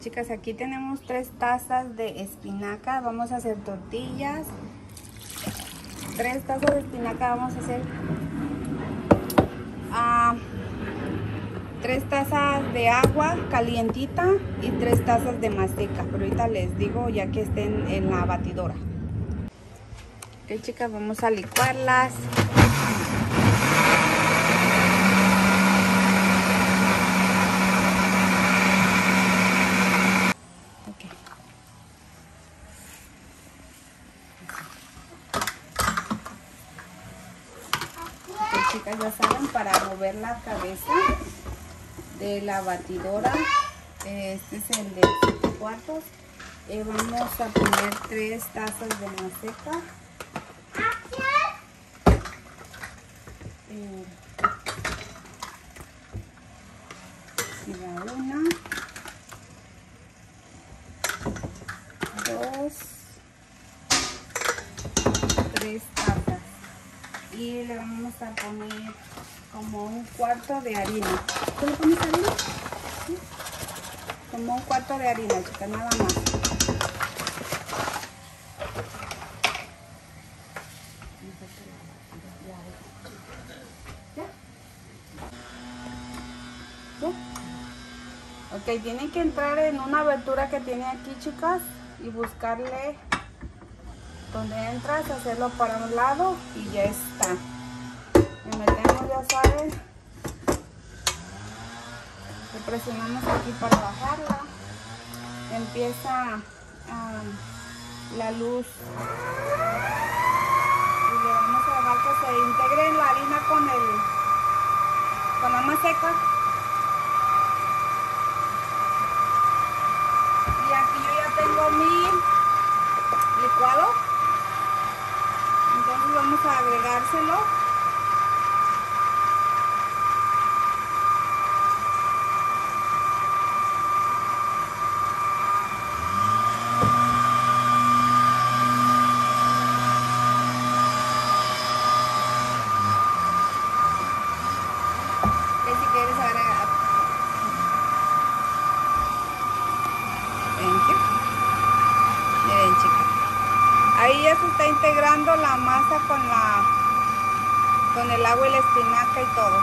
Chicas, aquí tenemos tres tazas de espinaca. Vamos a hacer tortillas. Tres tazas de espinaca vamos a hacer. ah, tres tazas de agua calientita y tres tazas de maseca. Pero ahorita les digo ya que estén en la batidora. Ok, chicas, vamos a licuarlas. Chicas, ya saben, para mover la cabeza de la batidora, este es el de 7 cuartos, eh, vamos a poner tres tazas de maseca. Eh, y va una, dos, tres tazas y le vamos a poner como un cuarto de harina. ¿Tú le pones harina? Como un cuarto de harina, chica, nada más. ¿Ya? Ok, tienen que entrar en una abertura que tiene aquí, chicas, y buscarle donde entras, hacerlo para un lado y ya está. Le metemos, ya saben, le presionamos aquí para bajarla. Empieza la luz y le vamos a dejar que se integre la harina con el con la maseca. Y aquí yo ya tengo mi licuado. Vamos a agregárselo. Se está integrando la masa con la con el agua y la espinaca y todo.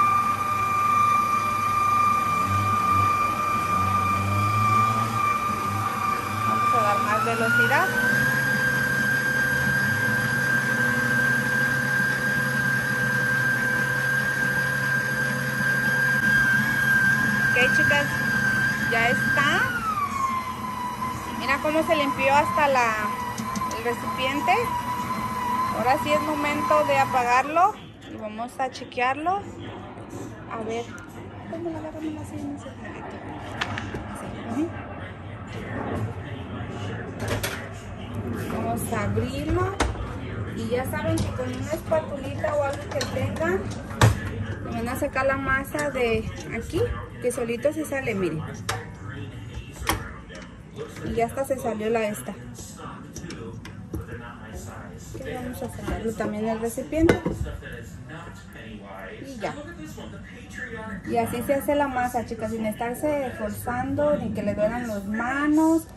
Vamos a dar más velocidad. Ok chicas, ya está. Mira cómo se limpió hasta la, recipiente. Ahora sí es momento de apagarlo y vamos a chequearlo. A ver. Vamos a abrirlo y ya saben que con una espatulita o algo que tengan van a sacar la masa de aquí que solito se sale, miren. Y ya hasta se salió la esta. Que vamos a también del recipiente. Y ya. Y así se hace la masa, chicas, sin estarse forzando ni que le duelan las manos.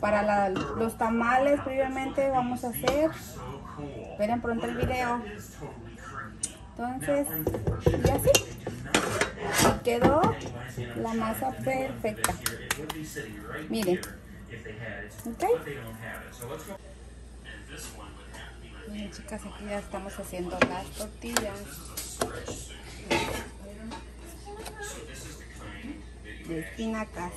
Para la- los tamales previamente vamos a hacer. Esperen pronto el video. Entonces, y así. Quedó la masa perfecta. Miren. ¿Ok? Chicas, aquí ya estamos haciendo las tortillas. De espinacas.